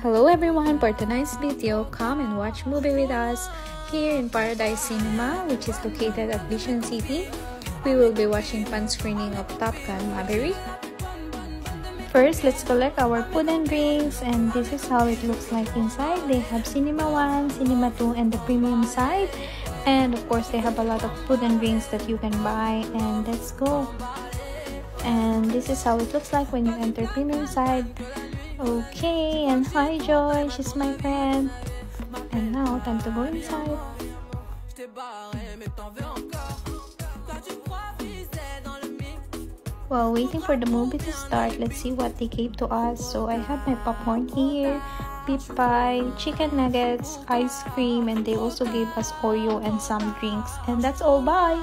Hello everyone, for tonight's video, come and watch movie with us here in Paradise Cinema which is located at Vision City. We will be watching fan screening of Top Gun Maverick. First, let's collect our food and drinks and this is how it looks like inside. They have Cinema 1, Cinema 2 and the premium side and of course they have a lot of food and drinks that you can buy and let's go. And this is how it looks like when you enter premium side. Okay, and hi Joy, she's my friend. And now, time to go inside. While waiting for the movie to start, let's see what they gave to us. So I have my popcorn here, beef pie, chicken nuggets, ice cream, and they also gave us Oreo and some drinks. And that's all, bye!